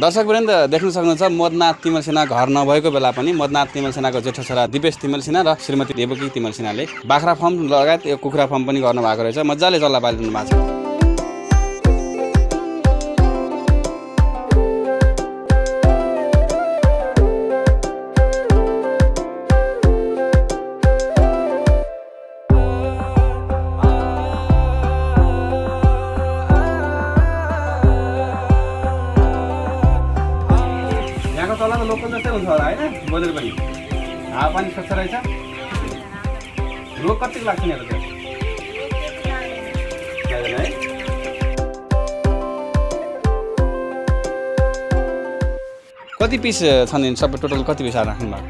दर्शकवृन्द देख्न सक्नुहुन्छ मदनाथ तिमल सिन्हा घर नभएको बेला पनि मदनाथ तिमल सिन्हाको जेठो छोरा दिपेश तिमल सिन्हा र श्रीमती देवकी तिमल सिन्हाले बाख्रा फार्म लगायत यो कुखुरा फार्म पनि गर्नुभएको रहेछ। मजाले चल्ला पालिदिनु भएको छ। होला होइन? बजार पनि। हावापानी स्वच्छ रहेछ। रोग कतिको लाग्छ नि चाहिँ है। कति पिस छन् नि सबै टोटल कति पिस राख्नु भएको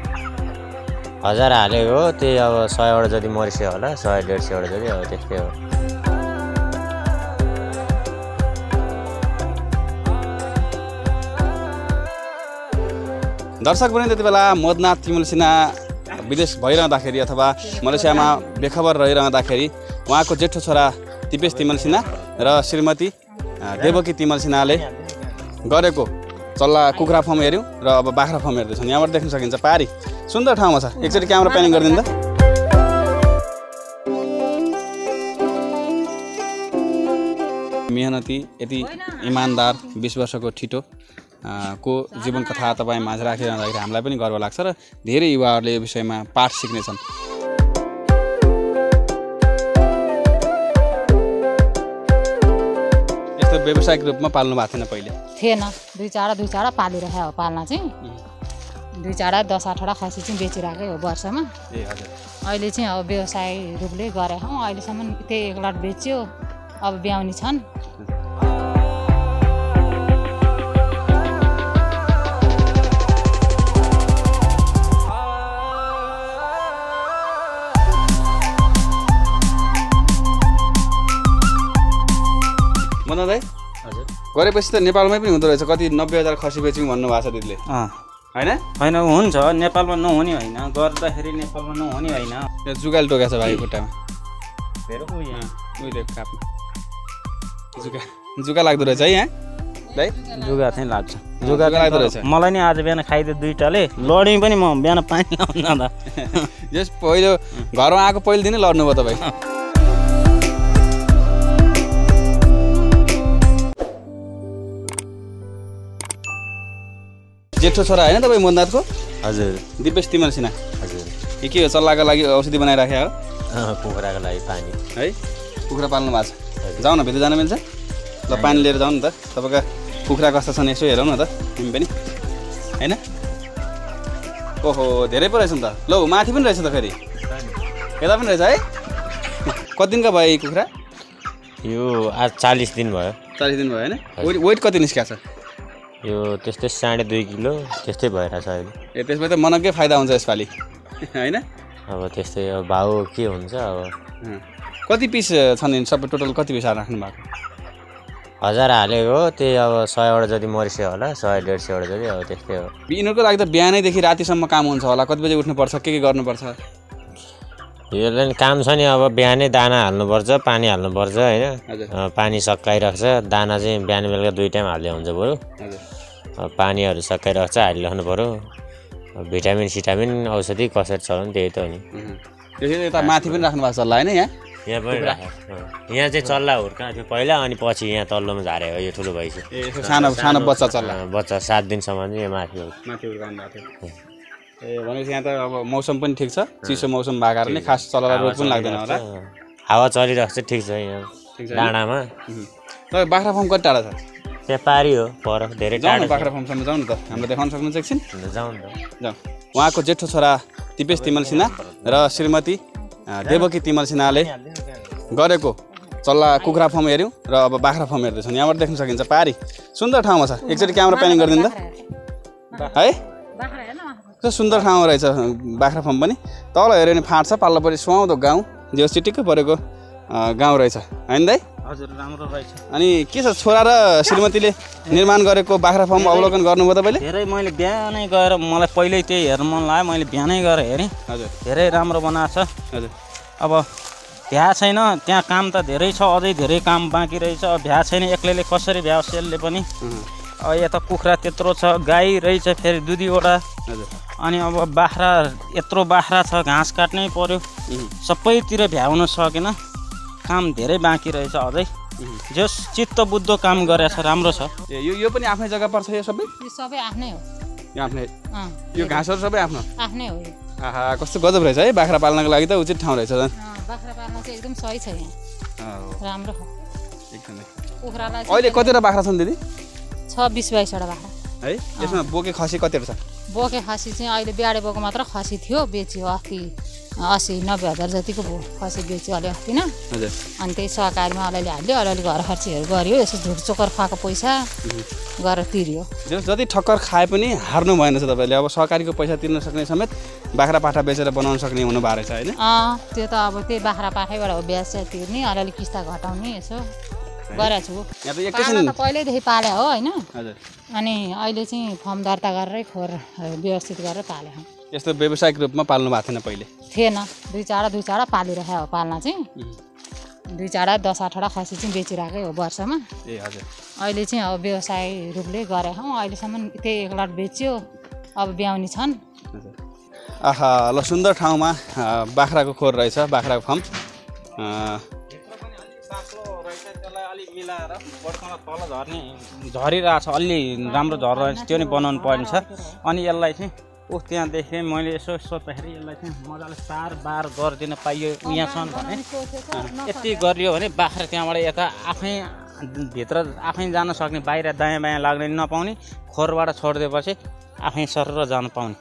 हजार हालेको हो। त्यही अब सयवटा जति मर्स्यो होला सय डेढ सयवटा जति अब त्यस्तै हो। दर्शक पनि त्यति बेला मदनाथ तिमल सिन्हा विदेश भइरहँदाखेरि अथवा मलेसियामा बेखबर रहिरहँदाखेरि उहाँको जेठो छोरा दिपेश तिमल सिन्हा र श्रीमती देवकी तिमल सिन्हाले गरेको चल्ला कुखुरा फर्म हेऱ्यौँ र अब बाख्रा फर्म हेर्दैछन्। यहाँबाट देख्न सकिन्छ पारी। सुन्दर ठाउँमा छ। एकचोटि क्यामेरा प्यानिङ गरिदिनु त। मेहनती यति इमान्दार बिस वर्षको ठिटो। को जीवन कथा तपाईँ माझ राखिरहँदाखेरि हामीलाई पनि गर्व लाग्छ र धेरै युवाहरूले यो विषयमा पाठ सिक्नेछन्। यस्तो व्यावसायिक रूपमा पाल्नु भएको थिएन पहिले। थिएन। दुई चाडा दुई चाडा पालिरहेको हो पाल्न चाहिँ। दुई चाडा दस आठवटा खसी चाहिँ बेचिरहेकै हो वर्षमा। ए हजुर। अहिले चाहिँ अब व्यवसाय रूपले गरेका हौँ। अहिलेसम्म त्यही एक लट बेच्यो। अब ब्याउने छन्। मदन दाई हजुर। गरेपछि त नेपालमै पनि हुँदो रहेछ। कति नब्बे हजार खसी बेच्यौँ भन्नुभएको छ दिदीले। अँ। होइन? होइन हुन्छ। नेपालमा नहुने होइन। गर्दाखेरि नेपालमा नहुने होइन। जुगाले टोकेको छ भाइ खुट्टामा। जुका जुका लाग्दो रहेछ है यहाँ? दाइ? जुगा चाहिँ लाग्छ। जुगा जुगा लाग्दो रहेछ। मलाई नि आज बिहान खाइदियो दुइटाले। लड्यौँ पनि म। बिहान पानी लाउनु जाँदा। जस पहिलो घरमा आएको पहिलो दिनै लड्नु भयो तपाईँ जेठो छोरा होइन तपाईँ मन्दातको हजुर। दिपेश तिमल सिन्हा। हजुर। यो के हो? चल्लाको लागि औषधि बनाइराखे हो? कुखुराको लागि पानी। है? कुखुरा पाल्नु भएको छ। जाउँ न भित्र जान मिल्छ। ल पानी लिएर जाउँ न त। तपाईँका कुखुरा कस्ता छन् यसो हेरौँ न त। तिमी पनि। होइन? ओहो धेरै पो रहेछ नि त। लौ माथि पनि रहेछ त फेरि। यता पनि रहेछ है? कति दिनका भयो यी कुखुरा? यो आज चालिस दिन भयो। चालिस दिन भयो होइन? वेट वेट कति निस्किएको छ? यो त्यस्तै साढे दुई किलो त्यस्तै भइरहेछ अहिले। ए त्यसमा त मनकै फाइदा हुन्छ यसपालि। होइन? अब त्यस्तै अब भाउ के हुन्छ अब। कति पिस छन् नि सबै टोटल कति पिस राख्नु भएको? हजार हालेको हो त्यही अब सयवटा जति मर्स्यो होला सय डेढ सयवटा जति अब त्यस्तै हो। यिनीहरूको लागि त बिहानैदेखि रातिसम्म काम हुन्छ होला। कति बजी उठ्नुपर्छ के के गर्नुपर्छ? यसले नि काम छ नि अब बिहानै दाना हाल्नुपर्छ पानी हाल्नुपर्छ होइन? पानी सकाइरहेको छ दाना चाहिँ बिहान बेलुका दुई टाइम हाल्दै हुन्छ बरु। पानीहरू सकाइरहेको छ हालिराख्नु पऱ्यो भिटामिन सिटामिन औषधि कसरी छ त्यही त हो नि। त्यसरी यता माथि पनि राख्नु भएको छ होला होइन यहाँ? यहाँ पनि राखेको अँ। यहाँ चाहिँ चल्ला हुर्काएको थियो पहिला अनि पछि यहाँ तल्लोमा झारेको यो ठुलो भइसक्यो सानो सानो बच्चा चल्ला। बच्चा सात दिनसम्म चाहिँ यहाँ माथि माथि उर्काउनु भएको थियो ए भनेपछि यहाँ त अब मौसम पनि ठिक छ। चिसो मौसम भएको कारणले खास चल्ला रोग पनि लाग्दैन होला। हावा चलिरहेको छ ठिक छ यहाँ ठिक छ। है? डाँडामा। तपाईँ बाख्रा फार्म कति टाढा छ? त्यहाँ पारी हो पर धेरै टाढो बाख्रा फार्मसम्म जाउँ न त। हामीलाई देखाउन सक्नुहुन्छ एकछिन। जाउँ न। जाउँ। उहाँको जेठो छोरा दिपेश तिमल सिन्हा र श्रीमती देवकी तिमल सिन्हाले गरेको चल्ला कुखुरा फार्म हेऱ्यौँ र अब बाख्रा फार्म हेर्दैछन्। यहाँबाट देख्न सकिन्छ पारी। सुन्दर ठाउँमा छ। एकचोटि क्यामेरा प्यानिङ गरिदिनु त। है? कस्तो सुन्दर ठाउँमा रहेछ बाख्रा फार्म पनि। तल हेऱ्यो भने फाँट छ पल्लोपट्टि सुहाउँदो गाउँ। जो चिटिक्कै परेको गाउँ रहेछ। होइन दाइ? हजुर राम्रो रहेछ। अनि के छ छोरा र श्रीमतीले निर्माण गरेको बाख्रा फार्म अवलोकन गर्नुभयो तपाईँले? धेरै मैले बिहानै गएर मलाई पहिल्यै त्यही हेर्नु मन लाग्यो मैले बिहानै गएर हेरेँ। हजुर। धेरै राम्रो बनाएको छ। हजुर। अब भ्या छैन त्यहाँ काम त धेरै छ अझै धेरै काम बाँकी रहेछ। अब भ्या छैन एक्लैले कसरी भ्याओस् यसले पनि। अब यता कुखुरा त्यत्रो छ गाई रहेछ फेरि दुई दुईवटा हजुर। अनि अब बाख्रा यत्रो बाख्रा छ घाँस काट्नै पर्यो। उम्, सबैतिर भ्याउन सकेन। काम धेरै बाँकी रहेछ अझै। जस चित्त बुझ्दो काम गरेछ राम्रो छ। ए यो यो पनि आफ्नै जग्गा पर्छ यो सबै? यो सबै आफ्नै हो। यो आफ्नै? अँ, यो घाँसहरू सबै आफ्नो? आफ्नै हो आहा कस्तो गजब रहेछ है बाख्रा पाल्नको लागि त उचित ठाउँ रहेछ झन्। अँ, बाख्रा पाल्न चाहिँ एकदम सही छ यहाँ। अँ, हो, राम्रो। हो एकदमै। कुखुरालाई अहिले कतिवटा बाख्रा छन् दिदी? छ बिस बाइसवटा बाख्रा। है यसमा बोके खसी कतिवटा छ? बोके खसी चाहिँ अहिले बिहाडे बोको मात्र खसी थियो बेच्यो अस्ति असी नब्बे हजार जतिको भयो खसी बेच्यो अलि अस्ति न। हजुर। अनि त्यही सहकारीमा अलिअलि हाल्यो अलिअलि घर खर्चीहरू गऱ्यो यसो झुट चोकर खुवाएको पैसा गरेर तिर्यो। जति ठक्कर खाए पनि हार्नु भएन छ तपाईँले अब सहकारीको पैसा तिर्न सक्ने समेत बाख्रा पाठा बेचेर बनाउन सक्ने हुनु भएको रहेछ होइन? त्यो त अब त्यही बाख्रा पाठैबाट ब्याज तिर्ने अलिअलि किस्ता घटाउने यसो। गरेको छु। पहिल्यैदेखि पाले हो होइन? अनि अहिले चाहिँ फर्म दर्ता गरेरै खोर व्यवस्थित गरेर पाले हौँ। यस्तो व्यावसायिक रूपमा पाल्नु भएको थिएन पहिले? थिएन। दुई चारवटा दुई चारवटा पालिरहेको हो पाल्न चाहिँ। दुई चारवटा दस आठवटा खसी चाहिँ बेचिरहेकै हो वर्षमा। ए हजुर। अहिले चाहिँ अब व्यवसाय रूपले गरे हौँ। अहिलेसम्म त्यही एक लट बेच्यो। अब ब्याउने छन्। आहा ल सुन्दर ठाउँमा बाख्राको खोर रहेछ बाख्राको फार्म। तल झर्ने। झरिरहेछ अलि राम्रो झरिरहेछ त्यो नि बनाउनु पर्ने छ। अनि यसलाई चाहिँ ऊ त्यहाँदेखि मैले यसो सोद्धाखेरि यसलाई चाहिँ मजाले सार बार गरिदिन पाइयो यहाँसम्म भने। यति गरियो भने बाख्रा त्यहाँबाट यता आफै भित्र आफै जान सक्ने बाहिर दायाँ बायाँ लाग्ने नपाउने खोरबाट छोडिदिएपछि आफै सर जान पाउने।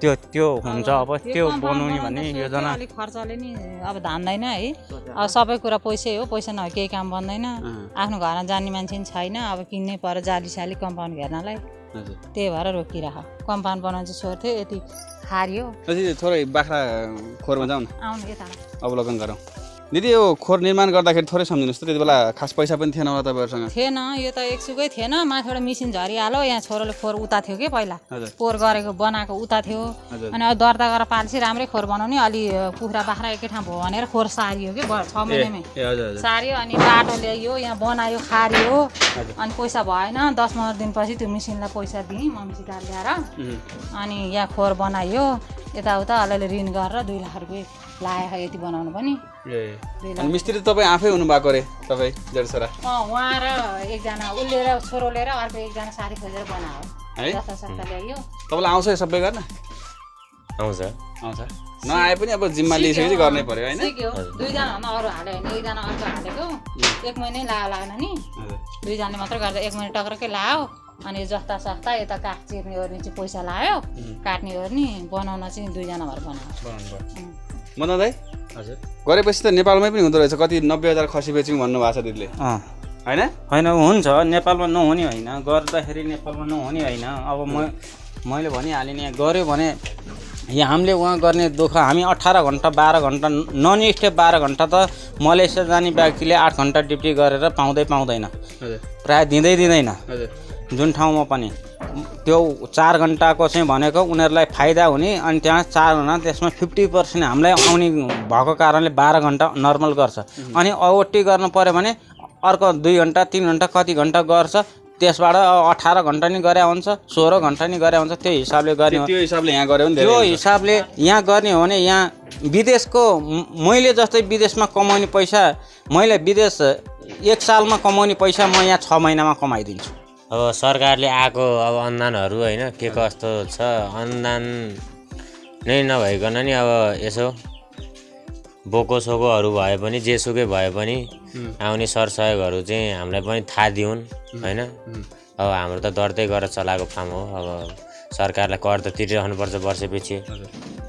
त्यो त्यो हुन्छ अब त्यो बनाउने भन्ने योजना। अलिक खर्चले नि अब धान्दैन है। अब सबै कुरा पैसै हो पैसा नभए केही काम बन्दैन। आफ्नो घरमा जाने मान्छे पनि छैन अब किन्नै पर्यो जाली साली कम्पाउन्ड हेर्नलाई हजुर। त्यही भएर रोकिरह कम्पाउन्ड बनाउनु चाहिँ छोड्थ्यो यति खारियो दिदी थोरै बाख्रा खोरमा जाउँ न। आउनु यता। अवलोकन गरौँ। दिदी यो खोर निर्माण गर्दाखेरि थोरै सम्झिनुहोस् त। त्यति बेला खास पैसा पनि थिएन होला तपाईँहरूसँग। थिएन यो त एक सुकै थिएन माथिबाट मिसिन झरिहाल्यो यहाँ छोरोले खोर उता थियो कि पहिला। पोहोर गरेको बनाएको उता थियो। अनि अब दर्ता गरेर पाल्सी राम्रै खोर बनाउने। अलि कुखुरा बाख्रा एकै ठाउँ भयो भनेर खोर सारियो कि छ महिनामै। सार्यो अनि बाटो ल्यायो यहाँ बनायो खारियो। अनि पैसा भएन। दस पन्ध्र दिनपछि त्यो मिसिनलाई पैसा दिएँ मम्मी सिकाएर ल्याएर। अनि यहाँ खोर बनायो। यताउता अलिअलि ऋण गरेर दुई लाख रुपियाँ लायो यति बनाउनु पनि। अनि मिस्त्री त तपाईँ आफै हुनुभएको अरे तपाईँ जेठसोरा? अँ उहाँ र एकजना उसले र छोरो लिएर अर्को एकजना साथी खोजेर बनायो। है? जस्ता सस्ता ल्याइयो। तपाईँलाई आउँछ यो सबै गर्न? आउँछ। आउँछ। नआए पनि अब जिम्मा लिइसकेपछि गर्नै पर्यो होइन? सिक्यो। दुईजना भन्दा अरू हाल्यो भने एकजना अर्को हालेको। एक महिनै ला लागेन नि। दुईजनाले मात्रै गर्दा एक महिना टक्रकै लायो। अनि जस्ता सस्ता यता काठ चिर्ने ओर्ने चाहिँ पैसा लायो। काट्ने ओर्ने बनाउन चाहिँ दुईजना भएर बनायो। बनाउनु. मदन दाई हजुर। गरेपछि त नेपालमै पनि हुँदो रहेछ। कति नब्बे हजार खसी बेच्यौँ भन्नुभएको छ दिदीले। अँ। होइन? होइन हुन्छ। नेपालमा नहुने होइन। गर्दाखेरि नेपालमा नहुने होइन। अब म मैले भनिहालेँ नि यहाँ गऱ्यो भने यहाँ हामीले उहाँ गर्ने दुःख हामी अठार घन्टा बाह्र घन्टा नन स्टेप बाह्र घन्टा त मलेसिया जाने व्यक्तिले आठ घन्टा ड्युटी गरेर पाउँदै पाउँदैन। प्रायः दिँदै दिँदैन। हजुर। जुन ठाउँमा पनि। त्यो चार घन्टाको चाहिँ भनेको उनीहरूलाई फाइदा हुने अनि त्यहाँ चार घन्टा त्यसमा फिफ्टी पर्सेन्ट हामीलाई आउने भएको कारणले बाह्र घन्टा नर्मल गर्छ। अनि ओटी गर्नु पऱ्यो भने अर्को दुई घन्टा तिन घन्टा कति घन्टा गर्छ त्यसबाट अठार घन्टा नि गरे हुन्छ सोह्र घन्टा नि गरे हुन्छ त्यो हिसाबले गर्ने त्यो हिसाबले यहाँ गऱ्यो भने त्यो। हिसाबले यहाँ गर्ने हो भने यहाँ विदेशको मैले जस्तै विदेशमा कमाउने पैसा मैले विदेश एक सालमा कमाउने पैसा म यहाँ छ महिनामा कमाइदिन्छु। अब सरकारले आएको अब अनुदानहरू होइन के कस्तो छ अनुदान नै नभइकन नि अब यसो बोको सोकोहरू भए पनि जेसुकै भए पनि आउने सरसहयोगहरू चाहिँ हामीलाई पनि थाहा दिउन् होइन? अब हाम्रो त दर्दै गरेर चलाएको फार्म हो अब सरकारलाई कर त तिरिरहनुपर्छ वर्षपछि।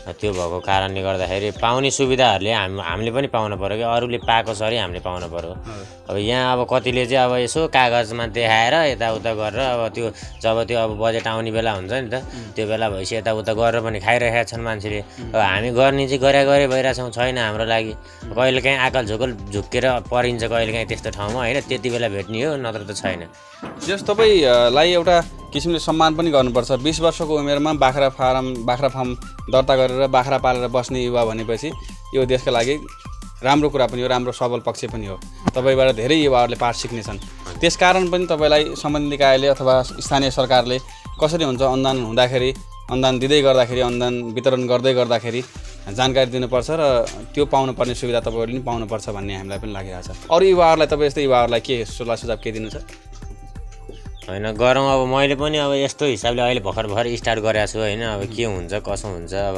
त्यो भएको कारणले गर्दाखेरि पाउने सुविधाहरूले हाम हामीले पनि पाउनु पऱ्यो कि अरूले पाएको सरी हामीले पाउनु पऱ्यो अब यहाँ अब कतिले चाहिँ अब यसो कागजमा देखाएर यताउता गरेर अब त्यो जब त्यो अब बजेट आउने बेला हुन्छ नि त त्यो बेला भएपछि यताउता गरेर पनि खाइरहेका छन् मान्छेले। अब हामी गर्ने चाहिँ गरे गरे भइरहेछौँ छैन हाम्रो लागि। कहिले काहीँ आकल झोकल झुक्केर परिन्छ कहिले काहीँ त्यस्तो ठाउँमा होइन त्यति बेला भेट्ने हो नत्र त छैन। जस तपाईँलाई एउटा किसिमले सम्मान पनि गर्नुपर्छ। बिस वर्षको उमेरमा बाख्रा फार्म बाख्रा फार्म दर्ता गरेर बाख्रा पालेर बस्ने युवा भनेपछि यो देशका लागि राम्रो कुरा पनि हो राम्रो सबल पक्ष पनि हो। तपाईँबाट धेरै युवाहरूले पाठ सिक्नेछन्। त्यसकारण पनि तपाईँलाई सम्बन्धित निकायले अथवा स्थानीय सरकारले कसरी हुन्छ अनुदान हुँदाखेरि अनुदान दिँदै गर्दाखेरि अनुदान वितरण गर्दै गर्दाखेरि जानकारी दिनुपर्छ र त्यो पाउनुपर्ने सुविधा तपाईँहरूले पनि पाउनुपर्छ भन्ने हामीलाई पनि लागिरहेको छ। अरू युवाहरूलाई तपाईँ यस्तै युवाहरूलाई के सुझाव के दिनु छ होइन गरौँ अब मैले पनि अब यस्तो हिसाबले अहिले भर्खर भर्खर स्टार्ट गरेको छु होइन। अब के हुन्छ कसो हुन्छ अब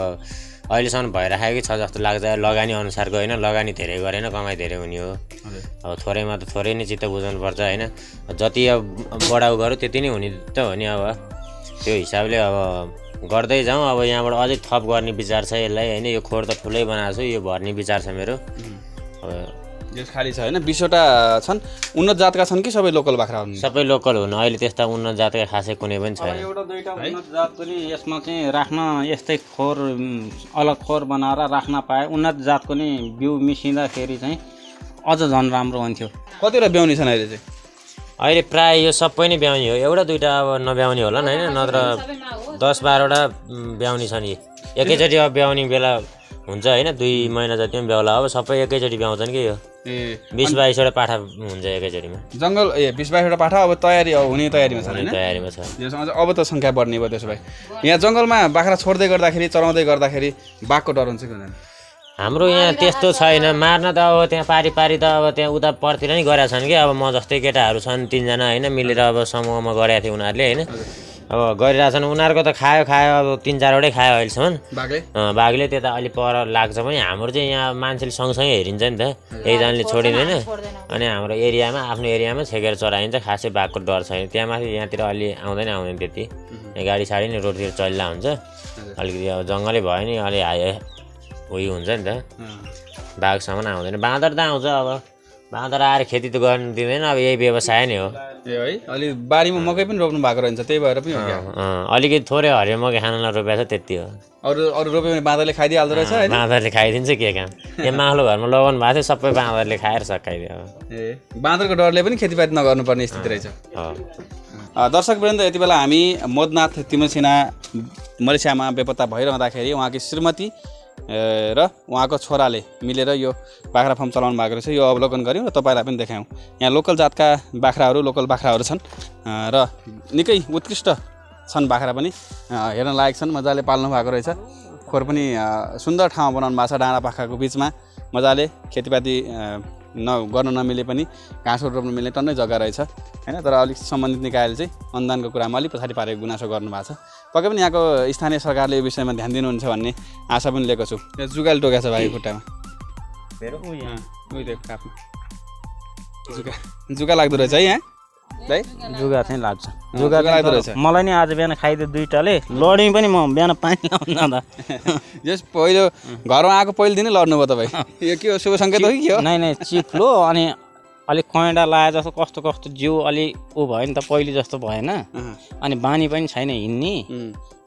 अहिलेसम्म भइराखेकै छ जस्तो लाग्छ। लगानी अनुसारको होइन लगानी धेरै गरेन कमाइ धेरै हुने हो। अब थोरैमा त थोरै नै चित्त बुझाउनुपर्छ होइन। जति अब बढाउ गऱ्यो त्यति नै हुने त हो नि अब। त्यो हिसाबले अब गर्दै जाउँ। अब यहाँबाट अझै थप गर्ने विचार छ यसलाई होइन। यो खोर त ठुलै बनाएको छु यो भर्ने विचार छ मेरो। अब खाली छ होइन। बिसवटा छन्। उन्नत जातका छन् कि सबै लोकल बाख्रा हुन्? सबै लोकल हुनु। अहिले त्यस्ता उन्नत जातका खासै कुनै पनि छैन। एउटा दुइटा उन्नत जात पनि यसमा चाहिँ राख्न यस्तै खोर अलग खोर बनाएर राख्न पाए उन्नत जातको नि बिउ मिसिँदाखेरि चाहिँ अझ झन् राम्रो हुन्थ्यो। कतिवटा ब्याउने छन् अहिले चाहिँ? अहिले प्राय यो सबै नै ब्याउने हो। एउटा दुइटा अब नब्याउने होला नि होइन? नत्र दस बाह्रवटा ब्याउने छन् यी। एकैचोटि अब ब्याउने बेला हुन्छ होइन दुई महिना जति पनि ब्याउला अब सबै एकैचोटि ब्याउँछन् कि यो? ए बिस बाइसवटा पाठा हुन्छ एकैचोटिमा। जङ्गल ए बिस बाइसवटा पाठा अब तयारी अब हुने तयारीमा होइन? तयारीमा छ। अब त सङ्ख्या बढ्ने भयो त्यसो भए। यहाँ जङ्गलमा बाख्रा छोड्दै गर्दाखेरि चराउँदै गर्दाखेरि बाघको डर हुन्छ कि हुँदैन? हाम्रो यहाँ त्यस्तो छैन। मार्न त अब त्यहाँ पारी पारी त अब त्यहाँ उता परतिर नै गरेका छन् कि अब म जस्तै केटाहरू छन् तिनजना होइन मिलेर अब समूहमा गरेका थियो उनीहरूले होइन। अब गरिरहेछन् उनीहरूको त खायो खायो अब तिन चारवटै खायो अहिलेसम्म। बाघले त्यता अलिक पर लाग्छ पनि। हाम्रो चाहिँ यहाँ मान्छेले सँगसँगै हेरिन्छ नि त। एकजनाले छोडिँदैन अनि हाम्रो एरियामा आफ्नो एरियामा छेकेर चराइन्छ खासै बाघको डर छैन। त्यहाँ माथि यहाँतिर अलि आउँदैन आउँदैन त्यति। यहाँ गाडी साडी नै रोडतिर चलिला हुन्छ। अलिकति अब जङ्गलै भयो नि अलि हाई उयो हुन्छ नि त। बाघसम्म आउँदैन। बाँदर त आउँछ अब। बाँदर आएर खेती त गर्नु दिँदैन अब यही व्यवसाय नै हो। है अलि बारीमा मकै पनि रोप्नु भएको रहेछ त्यही भएर पनि अलिकति थोरै हरियो मकै खान रोपेको छ त्यति हो। अरू अरू रोप्यो भने बाँदरले खाइदिइहाल्दो रहेछ बाँदरले खाइदिन्छ के काम। यहाँ माख्लो घरमा लगाउनु भएको थियो सबै बाँदरले खाएर सकाइदियो ए बाँदरको डरले पनि खेतीपाती नगर्नुपर्ने स्थिति रहेछ। हो अ, दर्शकवृन्द यति बेला हामी मोदनाथ तिमसिना मलेसियामा बेपत्ता भइरहँदाखेरि उहाँकी श्रीमती र उहाँको छोराले मिलेर यो बाख्रा फार्म चलाउनु भएको रहेछ। यो अवलोकन गऱ्यौँ र तपाईँलाई पनि देखायौँ। यहाँ लोकल जातका बाख्राहरू लोकल बाख्राहरू छन्। र निकै उत्कृष्ट छन् बाख्रा पनि। हेर्न लायक छन् मजाले पाल्नु भएको रहेछ। खोर पनि सुन्दर ठाउँमा बनाउनु भएको छ डाँडा पाखाको बिचमा। मजाले खेतीपाती न गर्न नमिले पनि घाँसहरू रोप्नु मिल्ने टन्नै जग्गा रहेछ होइन? तर अलिक सम्बन्धित निकायले चाहिँ अनुदानको कुरामा अलिक पछाडि पारेको गुनासो गर्नु भएको छ। पक्कै पनि यहाँको स्थानीय सरकारले यो विषयमा ध्यान दिनुहुन्छ भन्ने आशा पनि लिएको छु। जुगाले टोकेको छ भाइ खुट्टामा। उयो कापमा जुका जुका लाग्दो रहेछ है यहाँ। जुगा चाहिँ लाग्छ। जुगा लाग्दो रहेछ। मलाई नि आज बिहान खाइदियो दुइटाले। लड्यौँ पनि म बिहान पानी लाउनु जाँदा जस पहिलो घरमा आएको पहिलो दिनै लड्नु भयो तपाईँ यो के हो शुभ सङ्केत हो कि के हो? नै नै चिप्लो अनि अलिक कैँडा लाए जस्तो कस्तो कस्तो जिउ अलिक ऊ भयो नि त पहिले जस्तो भएन। अनि बानी पनि छैन हिँड्ने।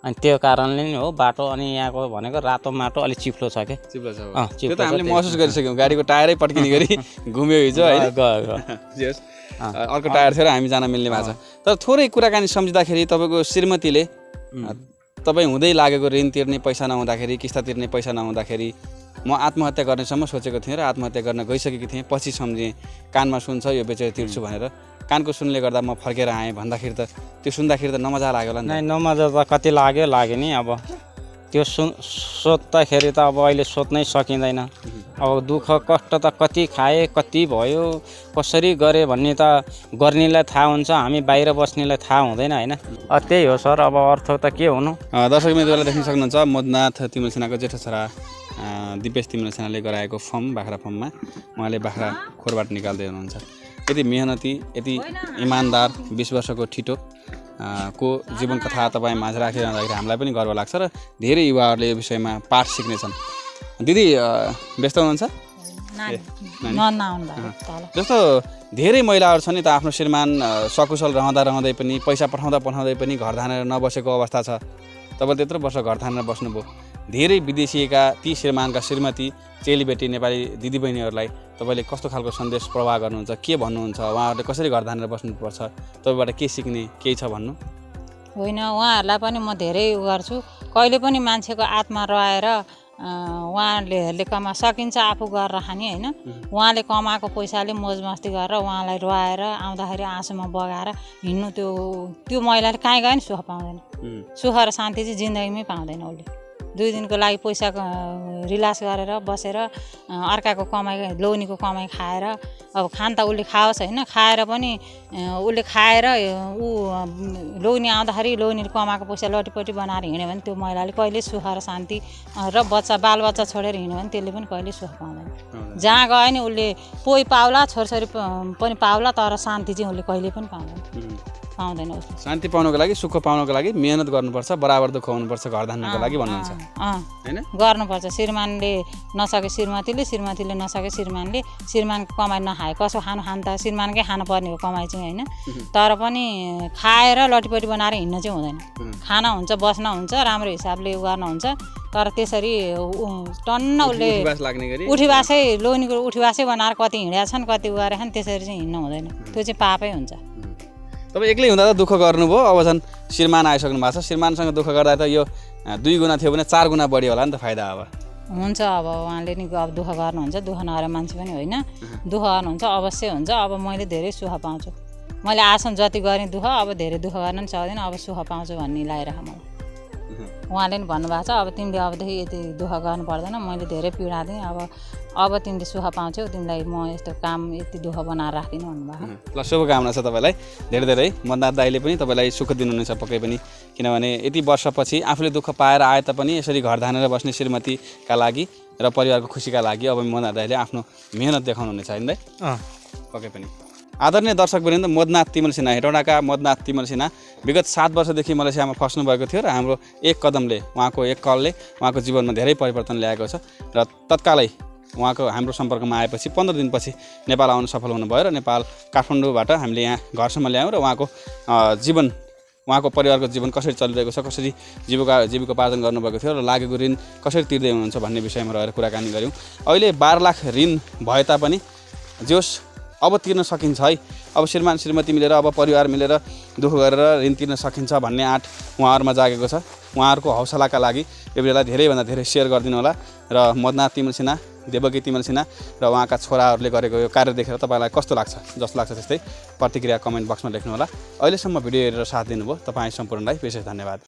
अनि त्यो कारणले नि हो बाटो अनि यहाँको भनेको रातो माटो अलिक चिप्लो छ क्या चिप्लो छ हामीले। महसुस गरिसक्यौँ। गाडीको टायरै पड्किने गरी घुम्यो हिजो गयो अर्को टायर थियो र हामी जान मिल्ने भएको छ। तर थोरै कुराकानी सम्झिँदाखेरि तपाईँको श्रीमतीले तपाईँ हुँदै लागेको ऋण तिर्ने पैसा नहुँदाखेरि किस्ता तिर्ने पैसा नहुँदाखेरि म आत्महत्या गर्नेसम्म सोचेको थिएँ र आत्महत्या गर्न गइसकेको थिएँ। पछि सम्झेँ कानमा सुन्छ यो बेचेर तिर्छु भनेर। कानको सुनले गर्दा म फर्केर आएँ भन्दाखेरि त त्यो सुन्दाखेरि त नमजा लाग्यो होला नि नमजा त कति लाग्यो लाग्यो नि अब। त्यो सु सोद्धाखेरि त अब अहिले सोध्नै सकिँदैन। अब दुःख कष्ट त कति खाए कति भयो कसरी गरेँ भन्ने त गर्नेलाई थाहा हुन्छ हामी बाहिर बस्नेलाई थाहा हुँदैन होइन? अ, त्यही हो सर अब अर्थ त के हुनु? दर्शक मित्रलाई देख्न सक्नुहुन्छ मदनाथ तिमल सेनाको जेठो छोरा दिपेश तिमल सेनाले गराएको फर्म बाख्रा फर्ममा। उहाँले बाख्रा खोरबाट निकाल्दै हुनुहुन्छ। यति मेहनती यति इमान्दार बिस वर्षको ठिटो को जीवन कथा तपाईँ माझ राखिरहँदाखेरि हामीलाई पनि गर्व लाग्छ र धेरै युवाहरूले यो विषयमा पाठ सिक्नेछन्। दिदी व्यस्त हुनुहुन्छ? जस्तो धेरै महिलाहरू छन् नि त आफ्नो श्रीमान सकुशल रहँदा रहँदै पनि पैसा पठाउँदा पठाउँदै पनि घर धानेर नबसेको अवस्था छ। तपाईँले त्यत्रो वर्ष घर धानेर बस्नुभयो। धेरै विदेशिएका ती श्रीमानका श्रीमती चेलीबेटी नेपाली दिदीबहिनीहरूलाई तपाईँले कस्तो खालको सन्देश प्रवाह गर्नुहुन्छ के भन्नुहुन्छ उहाँहरूले कसरी घर धानेर बस्नुपर्छ तपाईँबाट के सिक्ने केही छ भन्नु? होइन उहाँहरूलाई पनि म धेरै उ गर्छु। कहिले पनि मान्छेको आत्मा रहाएर उहाँहरूले कमा सकिन्छ आफू गरेर खाने होइन? उहाँले कमाएको पैसाले मोजमस्ती गरेर उहाँलाई रुवाएर आउँदाखेरि आँसुमा बगाएर हिँड्नु त्यो त्यो महिलाले कहीँ गयो नि सुख पाउँदैन। सुख र शान्ति चाहिँ जिन्दगीमै पाउँदैन उसले। दुई दिनको लागि पैसा रिलास गरेर बसेर अर्काको कमाइ लोनीको कमाइ खाएर अब खान त उसले खाओस् होइन खाएर पनि उसले खाएर ऊ लोनी आउँदाखेरि लोनीले कमाएको पैसा लटीपटी बनाएर हिँड्यो भने त्यो महिलाले कहिले सुख र शान्ति र बच्चा बालबच्चा छोडेर हिँड्यो भने त्यसले पनि कहिले सुख पाउँदैन। जहाँ गयो नि उसले पोइ पाउला छोरछोरी पनि पाउला तर शान्ति चाहिँ उसले कहिले पनि पाउँदैन। पाउँदैन उसले। शान्ति पाउनको लागि सुख पाउनको लागि मेहनत गर्नुपर्छ बराबर दुःख हुनुपर्छ घर धान्नको लागि भन्नुहुन्छ। होइन? गर्नुपर्छ। श्रीमानले नसके श्रीमतीले श्रीमतीले नसके श्रीमानले श्रीमानको कमाइ नखाए कसो खानु खानु त श्रीमानकै खानु पर्ने हो कमाइ चाहिँ होइन? तर पनि खाएर लटीपटी बनाएर हिँड्न चाहिँ हुँदैन। खाना हुन्छ बस्न हुन्छ राम्रो हिसाबले गर्न हुन्छ तर त्यसरी टन्न उसले उठीबासै लोनीको उठीबासै बनाएर कति हिँडेका छन् कति गरेका छन् त्यसरी चाहिँ हिँड्नु हुँदैन। त्यो चाहिँ पापै हुन्छ। तपाईँ एक्लै हुँदा त दुःख गर्नुभयो। अब झन् श्रीमान आइसक्नु भएको छ। श्रीमानसँग दुःख गर्दा त यो दुई गुणा थियो भने चार गुणा बढी होला नि त फाइदा अब। हुन्छ अब उहाँले नि अब दुःख गर्नुहुन्छ। दुःख नगरेर मान्छे पनि होइन। दुःख गर्नुहुन्छ अवश्य हुन्छ। अब मैले धेरै सुख पाउँछु। मैले आसन जति गरेँ दुःख अब धेरै दुःख गर्न पनि सक्दैन। अब सुख पाउँछु भन्ने लागिरह मलाई उहाँले नि भन्नुभएको छ अब तिमीले अबदेखि यति दुःख गर्नु पर्दैन। मैले धेरै पीडा दिएँ। अब अब तिमीले सुख पाउँछौ तिमीलाई म यस्तो काम यति दुःख बनाएर राख्दिनँ भन्नुभएको ल शुभकामना छ तपाईँलाई। धेरै धेरै मन्दार दाईले पनि तपाईँलाई सुख दिनुहुनेछ पक्कै पनि। किनभने यति वर्षपछि आफूले दुःख पाएर आए तापनि यसरी घर धानेर बस्ने श्रीमतीका लागि र परिवारको खुसीका लागि अब मन्दार दाईले आफ्नो मेहनत देखाउनुहुनेछ होइन दाइ अँ। पक्कै पनि। आदरणीय दर्शकवृन्द मदनाथ तिमल सिन्हा हेटौँडाका मदनाथ तिमल सिन्हा विगत सात वर्षदेखि मलेसियामा फस्नुभएको थियो र हाम्रो एक कदमले उहाँको एक कलले उहाँको जीवनमा धेरै परिवर्तन ल्याएको छ र तत्कालै उहाँको हाम्रो सम्पर्कमा आएपछि पन्ध्र दिनपछि नेपाल आउन सफल हुनुभयो र नेपाल काठमाडौँबाट हामीले यहाँ घरसम्म ल्यायौँ र उहाँको जीवन उहाँको परिवारको जीवन कसरी चलिरहेको छ कसरी जीविका जीविकोपार्जन गर्नुभएको थियो र लागेको ऋण कसरी तिर्दै हुनुहुन्छ भन्ने विषयमा रहेर कुराकानी गऱ्यौँ। अहिले बाह्र लाख ऋण भए तापनि जोस् अब तिर्न सकिन्छ है। अब श्रीमान श्रीमती मिलेर अब परिवार मिलेर दुःख गरेर ऋण तिर्न सकिन्छ भन्ने आँट उहाँहरूमा जागेको छ। उहाँहरूको हौसलाका लागि यो भिडियोलाई धेरैभन्दा धेरै सेयर गरिदिनु होला र मदनाथ तिमल सिन्हा देवकी तिमल सिन्हा र उहाँका छोराहरूले गरेको यो कार्य देखेर तपाईँलाई कस्तो लाग्छ? जस्तो लाग्छ त्यस्तै प्रतिक्रिया कमेन्ट बक्समा लेख्नु होला अहिलेसम्म भिडियो हेरेर साथ दिनुभयो। तपाईँ सम्पूर्णलाई विशेष धन्यवाद।